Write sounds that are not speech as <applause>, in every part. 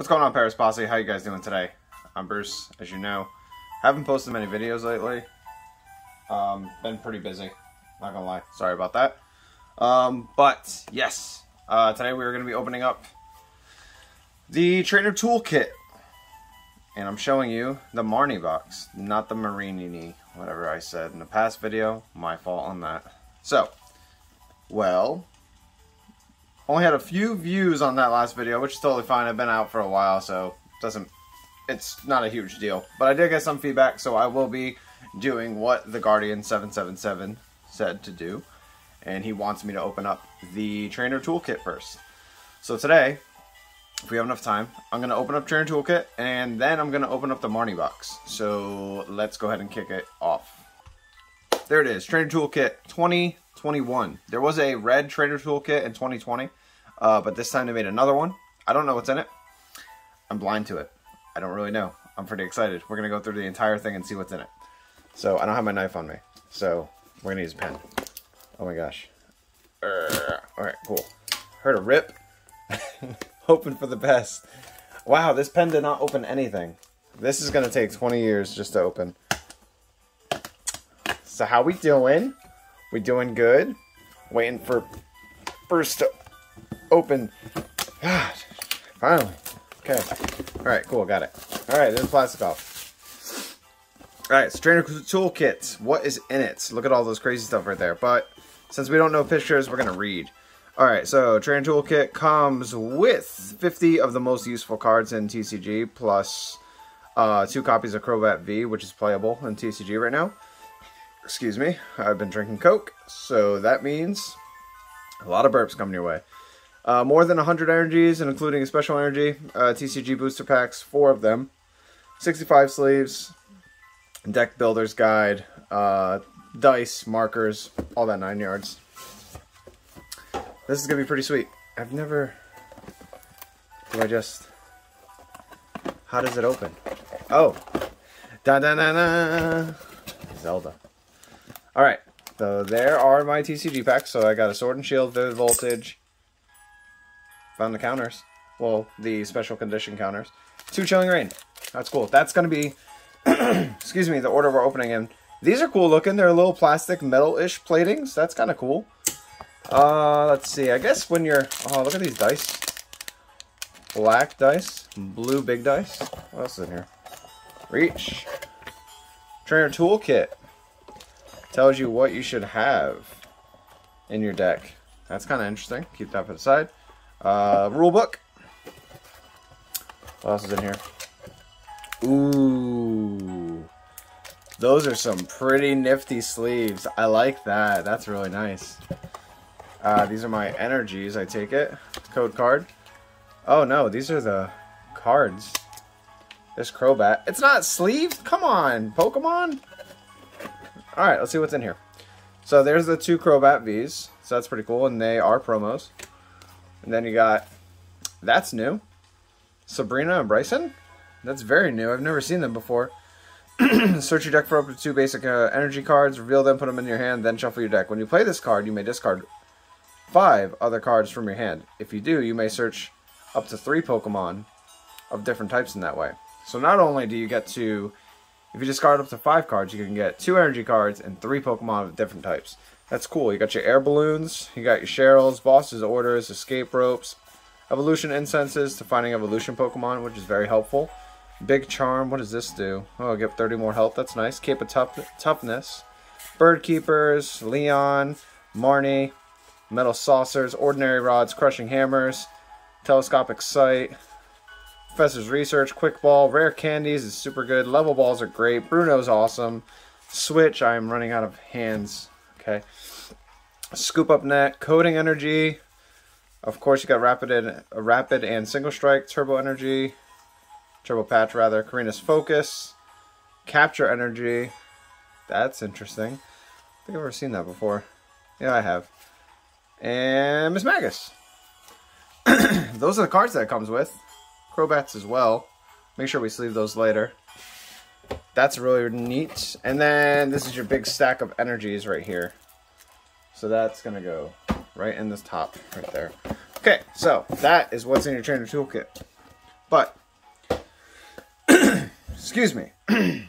What's going on, Paris Posse? How you guys doing today? I'm Bruce, as you know. Haven't posted many videos lately. Um, been pretty busy, not gonna lie. Sorry about that. Um, but, yes, uh, today we are gonna be opening up the Trainer Toolkit. And I'm showing you the Marnie box, not the Marini, whatever I said in the past video. My fault on that. So, well, only had a few views on that last video, which is totally fine. I've been out for a while, so doesn't it's not a huge deal. But I did get some feedback, so I will be doing what the Guardian 777 said to do. And he wants me to open up the Trainer Toolkit first. So today, if we have enough time, I'm going to open up Trainer Toolkit, and then I'm going to open up the Marnie box. So let's go ahead and kick it off. There it is, Trainer Toolkit 2021. There was a red Trainer Toolkit in 2020. Uh, but this time they made another one. I don't know what's in it. I'm blind to it. I don't really know. I'm pretty excited. We're going to go through the entire thing and see what's in it. So I don't have my knife on me. So we're going to use a pen. Oh my gosh. Alright, cool. Heard a rip. <laughs> Hoping for the best. Wow, this pen did not open anything. This is going to take 20 years just to open. So how we doing? We doing good? Waiting for first to open. God, <sighs> finally. Okay. All right, cool, got it. All right, then plastic off. All right, Strainer Toolkit. What is in it? Look at all those crazy stuff right there. But since we don't know pictures, we're to read. All right, so Trainer Toolkit comes with 50 of the most useful cards in TCG, plus uh, two copies of Crobat V, which is playable in TCG right now. Excuse me, I've been drinking Coke, so that means a lot of burps coming your way. Uh, more than 100 energies, and including a special energy, uh, TCG booster packs, four of them. 65 sleeves, deck builder's guide, uh, dice, markers, all that nine yards. This is going to be pretty sweet. I've never... Do I just... How does it open? Oh! Da da da da! Zelda. Alright, so there are my TCG packs. So I got a Sword and Shield, Vivid Voltage, Found the counters. Well, the special condition counters. Two Chilling Reign. That's cool. That's going to be, <clears throat> excuse me, the order we're opening in. These are cool looking. They're little plastic metal-ish platings. That's kind of cool. Uh, let's see. I guess when you're... Oh, look at these dice. Black dice. Blue big dice. What else is in here? Reach. Trainer Toolkit. Tells you what you should have in your deck. That's kind of interesting. Keep that for the side. Uh, rule book. What else is in here? Ooh. Those are some pretty nifty sleeves. I like that. That's really nice. Uh, these are my energies, I take it. Code card. Oh no, these are the cards. This Crobat. It's not sleeves? Come on, Pokemon? Alright, let's see what's in here. So there's the two Crobat Vs. So that's pretty cool, and they are promos. And then you got, that's new. Sabrina and Bryson? That's very new. I've never seen them before. <clears throat> Search your deck for up to two basic uh, energy cards, reveal them, put them in your hand, then shuffle your deck. When you play this card, you may discard five other cards from your hand. If you do, you may search up to three Pokemon of different types in that way. So not only do you get to, if you discard up to five cards, you can get two energy cards and three Pokemon of different types. That's cool. You got your air balloons, you got your Cheryl's, boss's orders, escape ropes, evolution incenses to finding evolution Pokemon, which is very helpful. Big charm, what does this do? Oh, get 30 more health, that's nice. Cape of tough, toughness. Bird keepers, Leon, Marnie, metal saucers, ordinary rods, crushing hammers, telescopic sight, Professor's research, quick ball, rare candies is super good. Level balls are great. Bruno's awesome. Switch, I'm running out of hands Okay. Scoop up net, coating energy. Of course, you got rapid and uh, rapid and single strike, turbo energy, turbo patch rather. Korrina's focus, capture energy. That's interesting. I think I've ever seen that before. Yeah, I have. And Miss Magus. <clears throat> those are the cards that it comes with. Crobats as well. Make sure we sleeve those later. That's really neat. And then this is your big stack of energies right here. So that's going to go right in this top right there. Okay, so that is what's in your trainer toolkit. But, <clears throat> excuse me, <clears throat>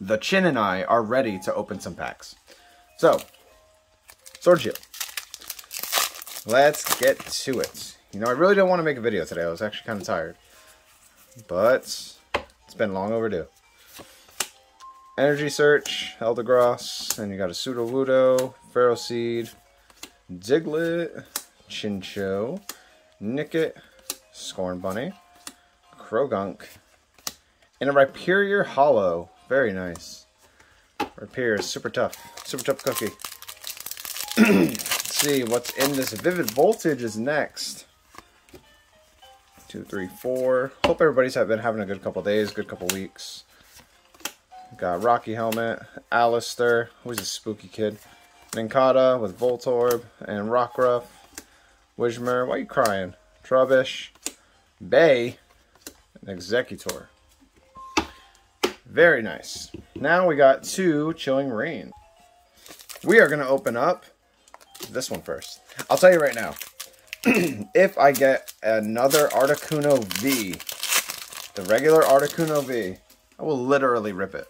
the Chin and I are ready to open some packs. So, Sword Shield. Let's get to it. You know, I really didn't want to make a video today. I was actually kind of tired. But, it's been long overdue. Energy Search, Eldegoss, and you got a Sudowoodo, Ferroseed, Diglett, Chinchou, Nickit, Scorbunny, Croagunk, and a Rhyperior Holo. Very nice. Rhyperior is super tough. Super tough cookie. Let's see what's in this. Vivid Voltage is next. Two, three, four. Hope everybody's been having a good couple days, good couple weeks. Got Rocky Helmet, Allister, who's a spooky kid. Nincada with Voltorb and Rockruff. Whismur, why are you crying? Trubbish, Bay, and Executor. Very nice. Now we got two Chilling Reign. We are going to open up this one first. I'll tell you right now. <clears throat> if I get another Articuno V, the regular Articuno V, I will literally rip it.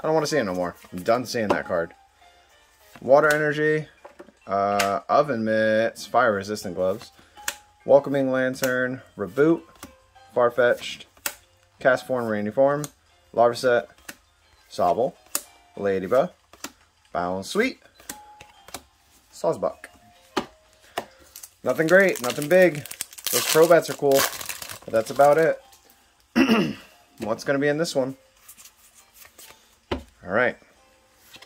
I don't want to see it no more. I'm done seeing that card. Water Energy, uh, Oven Mitts, Fire Resistant Gloves, Welcoming Lantern, Reboot, Farfetch'd, Castform Rainy Form, Larvesta, Sobble, Ladybug, Bounsweet, Sawsbuck. Nothing great, nothing big. Those Crobats are cool, but that's about it. <clears throat> What's going to be in this one? Alright.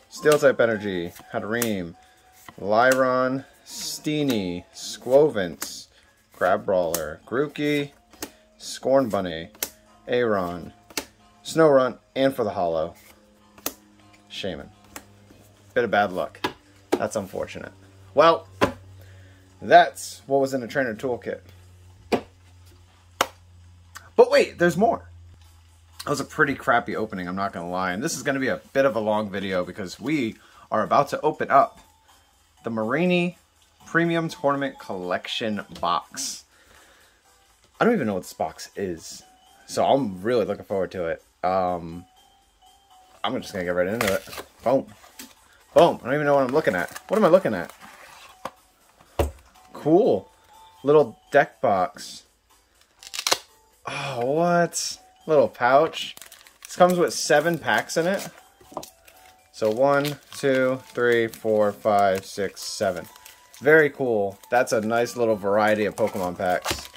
Steel type energy, Hatterene, Lairon, Steenee, Skwovet, Crabrawler, Grookey, Scorbunny, Aron, Snorunt, and for the Holo, Shaymin. Bit of bad luck. That's unfortunate. Well, that's what was in the trainer toolkit. But wait, there's more. That was a pretty crappy opening, I'm not going to lie. And this is going to be a bit of a long video because we are about to open up the Marini Premium Tournament Collection box. I don't even know what this box is. So I'm really looking forward to it. Um, I'm just going to get right into it. Boom. Boom. I don't even know what I'm looking at. What am I looking at? Cool. Little deck box. Oh, what? Little pouch. This comes with seven packs in it. So one, two, three, four, five, six, seven. Very cool. That's a nice little variety of Pokemon packs.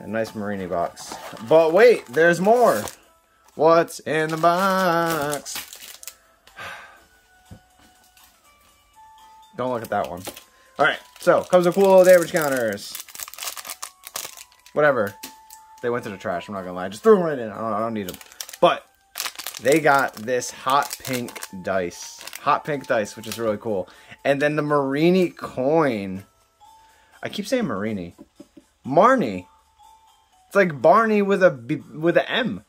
A nice Marini box. But wait, there's more. What's in the box? <sighs> Don't look at that one. Alright, so comes with cool little damage counters. Whatever. They went to the trash, I'm not gonna lie. Just threw them right in. I don't, I don't need them. But they got this hot pink dice. Hot pink dice, which is really cool. And then the Marini coin. I keep saying Marini. Marnie. It's like Barney with a B, with an M.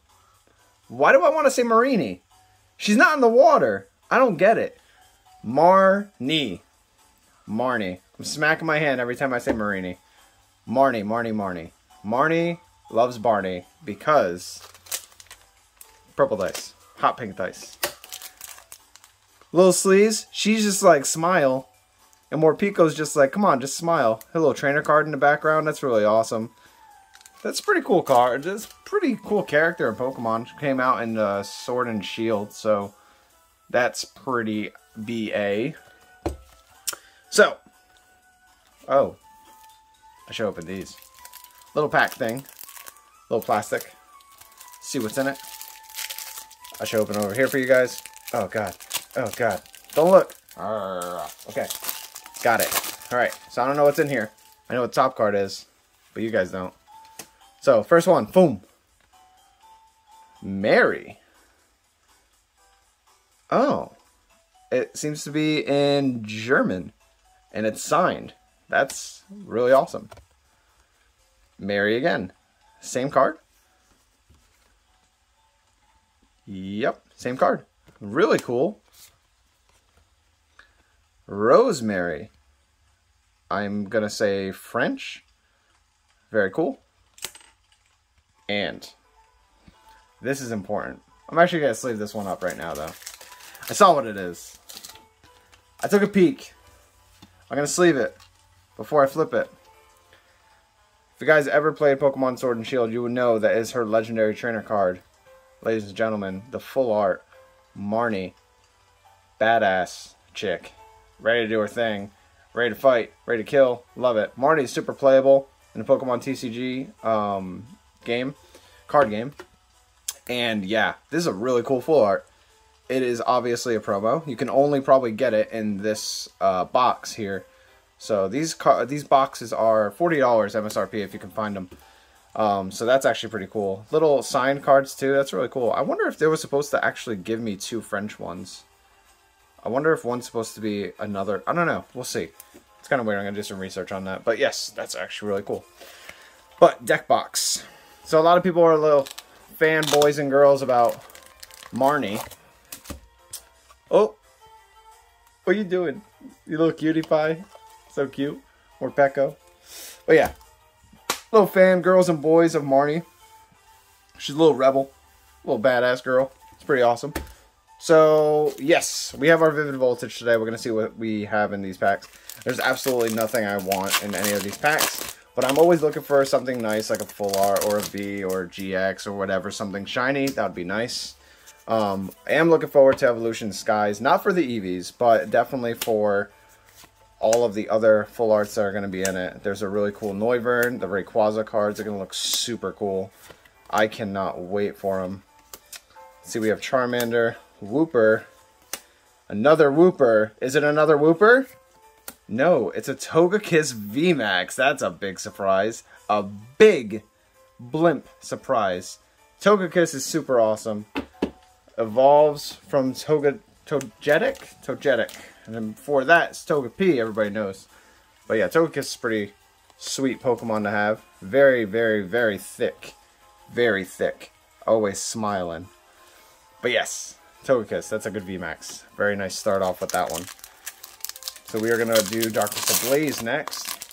Why do I want to say Marini? She's not in the water. I don't get it. Marnie. Marnie. I'm smacking my hand every time I say Marini. Marnie, Marnie, Marnie. Marnie loves Barney because purple dice, hot pink dice. Little Sleaze, she's just like smile. And Morpeko's just like, come on, just smile. A little trainer card in the background, that's really awesome. That's a pretty cool card. It's pretty cool character in Pokemon. She came out in uh, Sword and Shield, so that's pretty BA. So, oh, I should open these. Little pack thing. Little plastic. See what's in it. I should open over here for you guys. Oh, God. Oh, God. Don't look. Okay. Got it. Alright, so I don't know what's in here. I know what top card is, but you guys don't. So, first one. Boom. Mary. Oh. It seems to be in German. And it's signed. That's really awesome. Mary again. Same card? Yep, same card. Really cool. Rosemary. I'm going to say French. Very cool. And this is important. I'm actually going to sleeve this one up right now, though. I saw what it is. I took a peek. I'm going to sleeve it before I flip it. If you guys ever played Pokemon Sword and Shield, you would know that is her legendary trainer card. Ladies and gentlemen, the full art Marnie. Badass chick. Ready to do her thing. Ready to fight. Ready to kill. Love it. Marnie is super playable in the Pokemon TCG um, game. Card game. And yeah, this is a really cool full art. It is obviously a promo. You can only probably get it in this uh, box here. So these these boxes are $40 MSRP if you can find them. Um, so that's actually pretty cool. Little signed cards too. That's really cool. I wonder if they were supposed to actually give me two French ones. I wonder if one's supposed to be another. I don't know. We'll see. It's kind of weird. I'm going to do some research on that. But yes, that's actually really cool. But deck box. So a lot of people are little fanboys and girls about Marnie. Oh. What are you doing? You little cutie pie. So cute. Morpeko. But yeah, little fan girls and boys of Marnie. She's a little rebel, a little badass girl. It's pretty awesome. So, yes, we have our Vivid Voltage today. We're going to see what we have in these packs. There's absolutely nothing I want in any of these packs, but I'm always looking for something nice, like a Full R or a V or a GX or whatever, something shiny. That would be nice. Um, I am looking forward to Evolution Skies, not for the Eevees, but definitely for all of the other full arts that are going to be in it. There's a really cool Noivern. The Rayquaza cards are going to look super cool. I cannot wait for them. Let's see, we have Charmander, Wooper, another Wooper. Is it another Wooper? No, it's a Togekiss VMAX. That's a big surprise. A big blimp surprise. Togekiss is super awesome. Evolves from Toga Togetic? Togetic. And then before that, it's Togepi, everybody knows. But yeah, Togekiss is pretty sweet Pokemon to have. Very, very, very thick. Very thick. Always smiling. But yes, Togekiss, that's a good VMAX. Very nice start off with that one. So we are going to do Darkness Ablaze next.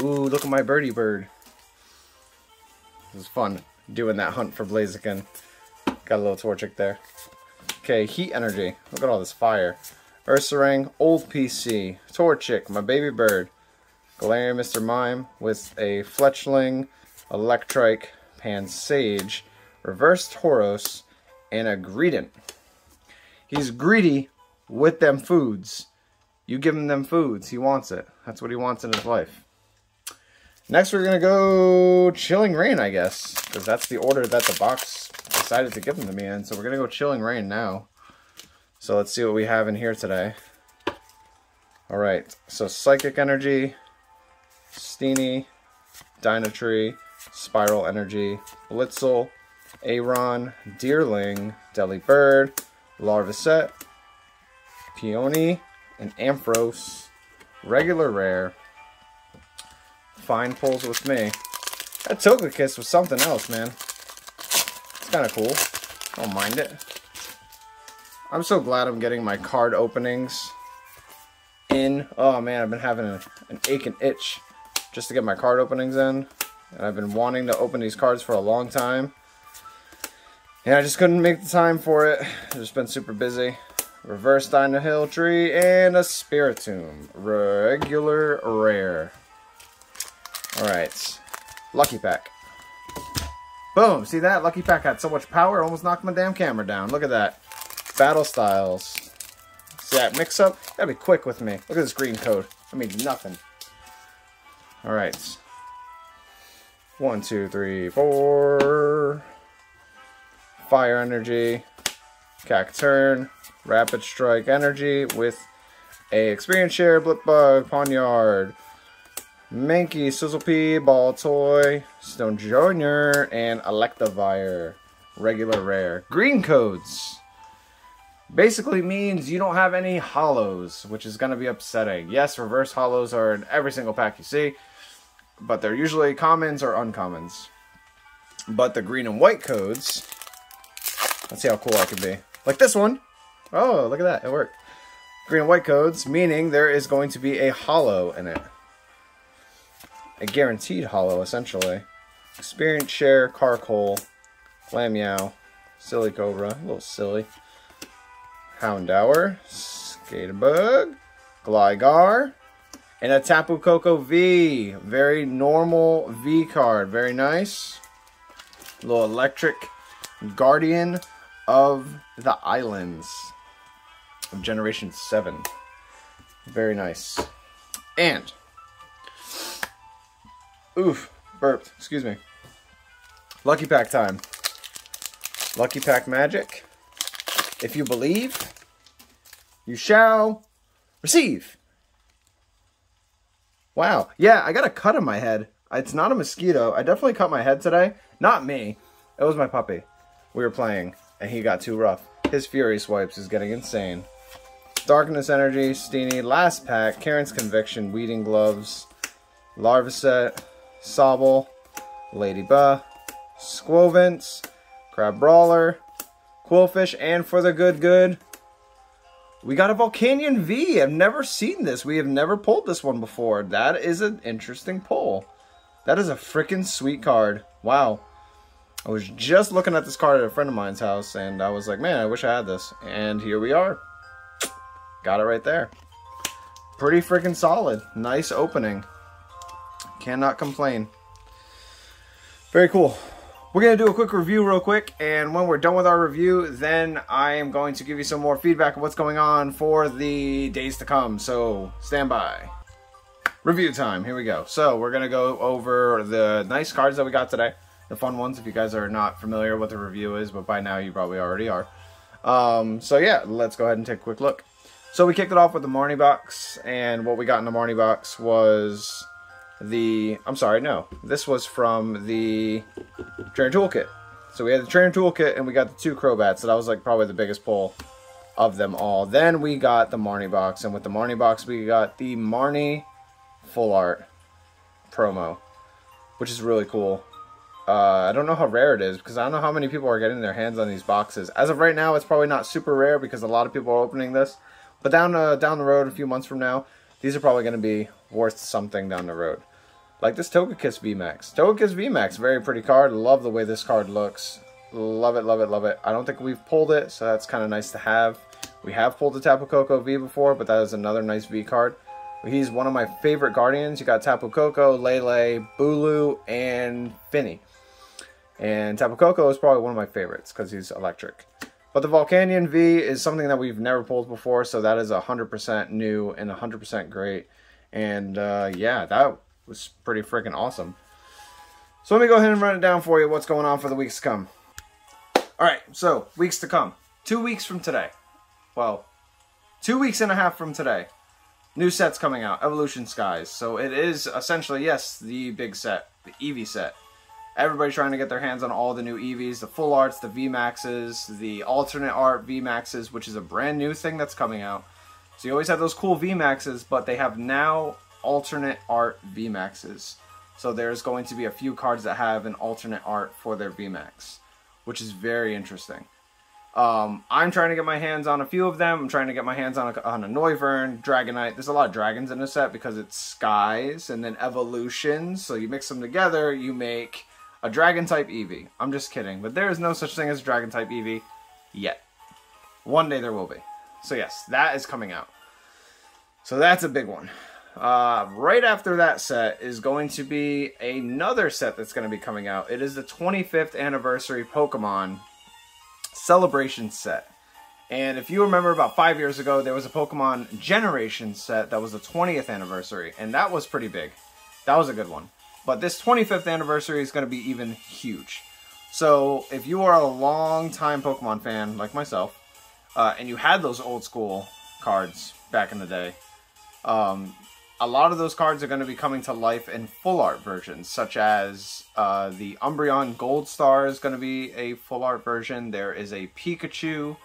Ooh, look at my birdie bird. This is fun, doing that hunt for Blaziken. Got a little Torchic there. Okay, Heat Energy. Look at all this fire. Ursaring, Old PC, Torchic, my baby bird, Galarian Mr. Mime with a Fletchling, Electrike, Pansage, Reverse Tauros, and a Greedent. He's greedy with them foods. You give him them foods, he wants it. That's what he wants in his life. Next we're going to go Chilling Reign, I guess, because that's the order that the box decided to give them to me in. So we're going to go Chilling Reign now. So let's see what we have in here today. Alright, so Psychic Energy, Steenee, Dynatree, Spiral Energy, Blitzle, Aron, Deerling, Delibird, Larvesta, Peony, and Ampharos. Regular rare. Fine pulls with me. That Togekiss was something else, man. It's kind of cool. Don't mind it. I'm so glad I'm getting my card openings in. Oh man, I've been having a, an ache and itch just to get my card openings in. And I've been wanting to open these cards for a long time. And I just couldn't make the time for it. I've just been super busy. Reverse Dino Hill Tree and a Spiritomb. Regular rare. Alright. Lucky Pack. Boom! See that? Lucky Pack had so much power, almost knocked my damn camera down. Look at that. Battle styles. See that mix up? Gotta be quick with me. Look at this green code. That means nothing. Alright. One, two, three, four. Fire energy. Cacturne. Rapid strike energy with a experience share, Blipbug, Pawniard, Mankey, Sizzlipede, Baltoy, Stonjourner, and Electivire. Regular rare. Green codes basically means you don't have any holos, which is going to be upsetting. Yes, reverse holos are in every single pack you see, but they're usually commons or uncommons. But the green and white codes, let's see how cool I can be. Like this one. Oh, look at that. It worked. Green and white codes, meaning there is going to be a holo in it. A guaranteed holo, essentially. Experience Share, Carkol, Lamiao, Silicobra, a little silly. Houndour, Skatebug, Gligar, and a Tapu Koko V. Very normal V card. Very nice. Little electric Guardian of the Islands of Generation 7. Very nice. And, oof, burped, excuse me. Lucky pack time. Lucky pack magic. If you believe, you shall receive. Wow. Yeah, I got a cut on my head. It's not a mosquito. I definitely cut my head today. Not me. It was my puppy. We were playing, and he got too rough. His Fury Swipes is getting insane. Darkness Energy, Steenee, Last Pack, Karen's Conviction, Weeding Gloves, Larvesta, Sobble, Ladybug, Skwovet, Crab Brawler, Qwilfish, and for the good good, we got a Volcanion V. I've never seen this. We have never pulled this one before. That is an interesting pull. That is a freaking sweet card. Wow. I was just looking at this card at a friend of mine's house, and I was like, man, I wish I had this. And here we are. Got it right there. Pretty freaking solid. Nice opening. Cannot complain. Very cool. We're going to do a quick review real quick, and when we're done with our review, then I am going to give you some more feedback of what's going on for the days to come, so stand by. Review time, here we go. So, we're going to go over the nice cards that we got today, the fun ones if you guys are not familiar with the review is, but by now you probably already are. Um, so yeah, let's go ahead and take a quick look. So we kicked it off with the Marnie box, and what we got in the Marnie box was the, I'm sorry, no, this was from the Trainer Toolkit. So we had the Trainer Toolkit and we got the two Crobats, so that was like probably the biggest pull of them all. Then we got the Marnie box, and with the Marnie box we got the Marnie Full Art promo, which is really cool. Uh, I don't know how rare it is because I don't know how many people are getting their hands on these boxes. As of right now, it's probably not super rare because a lot of people are opening this. But down uh, down the road, a few months from now, these are probably going to be worth something down the road. Like this Togekiss VMAX. Togekiss VMAX, very pretty card. Love the way this card looks. Love it, love it, love it. I don't think we've pulled it, so that's kind of nice to have. We have pulled the Tapu Koko V before, but that is another nice V card. He's one of my favorite Guardians. You got Tapu Koko, Lele, Bulu, and Fini. And Tapu Koko is probably one of my favorites because he's electric. But the Volcanion V is something that we've never pulled before, so that is 100% new and 100% great. And uh, yeah, that was pretty freaking awesome. So let me go ahead and run it down for you what's going on for the weeks to come. Alright, so weeks to come. Two weeks from today. Well, two weeks and a half from today. New sets coming out, Evolution Skies. So it is essentially, yes, the big set, the Eevee set. Everybody trying to get their hands on all the new Eevees, the full arts, the VMAXs, the alternate art VMAXs, which is a brand new thing that's coming out. So you always have those cool VMAXs, but they have now alternate art VMAXs. So there's going to be a few cards that have an alternate art for their VMAX, which is very interesting. Um, I'm trying to get my hands on a few of them. I'm trying to get my hands on a, on a Noivern, Dragonite. There's a lot of dragons in the set because it's skies and then evolutions. So you mix them together, you make a dragon type Eevee. I'm just kidding, but there is no such thing as dragon type Eevee yet. One day there will be. So yes, that is coming out. So that's a big one. Uh, right after that set is going to be another set that's going to be coming out. It is the 25th anniversary Pokemon Celebration set. And if you remember about five years ago, there was a Pokemon Generation set that was the 20th anniversary, and that was pretty big. That was a good one. But this 25th anniversary is going to be even huge. So if you are a long-time Pokemon fan like myself, uh, and you had those old school cards back in the day, um, a lot of those cards are going to be coming to life in full art versions, such as uh, the Umbreon Gold Star is going to be a full art version. There is a Pikachu,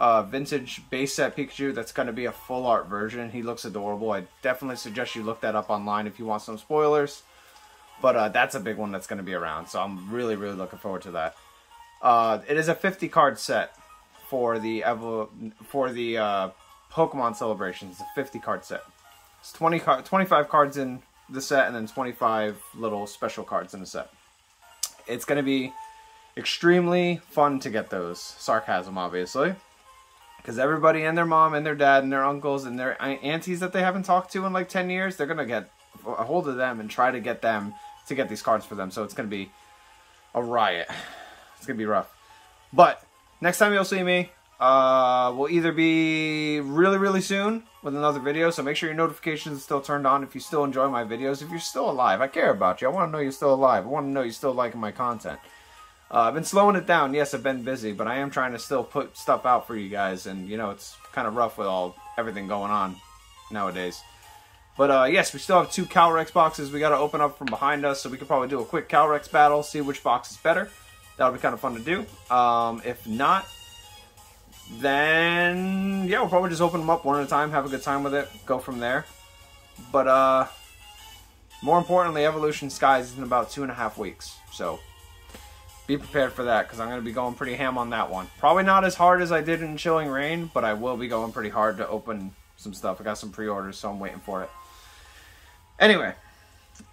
uh, vintage base set Pikachu that's going to be a full art version. He looks adorable. I definitely suggest you look that up online if you want some spoilers. But uh, that's a big one that's going to be around, so I'm really, really looking forward to that. Uh, it is a 50 card set for the Evo for the uh, Pokemon celebrations. It's a 50 card set. It's 20 car 25 cards in the set, and then 25 little special cards in the set. it's going to be extremely fun to get those. Sarcasm, obviously. Because everybody and their mom and their dad and their uncles and their aunties that they haven't talked to in like 10 years, they're going to get a hold of them and try to get them to get these cards for them. So it's going to be a riot. It's going to be rough. But next time you'll see me, uh, will either be really, really soon with another video. So make sure your notifications are still turned on if you still enjoy my videos. If you're still alive, I care about you. I want to know you're still alive. I want to know you're still liking my content. Uh, I've been slowing it down. Yes, I've been busy, but I am trying to still put stuff out for you guys. And, you know, it's kind of rough with all everything going on nowadays. But, uh, yes, we still have two Calyrex boxes we got to open up from behind us. So we could probably do a quick Calyrex battle, see which box is better. That'll be kind of fun to do. Um, if not, then, yeah, we'll probably just open them up one at a time, have a good time with it, go from there. But, uh, more importantly, Evolution Skies is in about two and a half weeks. So, be prepared for that because I'm going to be going pretty ham on that one. Probably not as hard as I did in Chilling Reign, but I will be going pretty hard to open some stuff. I got some pre-orders, so I'm waiting for it. Anyway,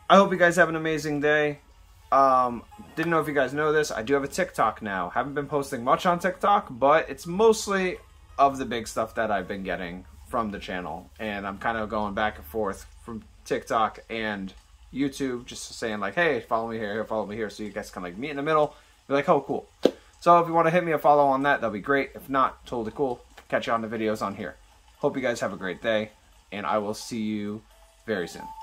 I hope you guys have an amazing day. Um, didn't know if you guys know this. I do have a TikTok now. Haven't been posting much on TikTok, but it's mostly of the big stuff that I've been getting from the channel. And I'm kind of going back and forth from TikTok and YouTube, just saying like, hey, follow me here, follow me here, so you guys can like meet in the middle be like, oh, cool. So if you want to hit me a follow on that, that'll be great. If not, totally cool. Catch you on the videos on here. Hope you guys have a great day, and I will see you very soon.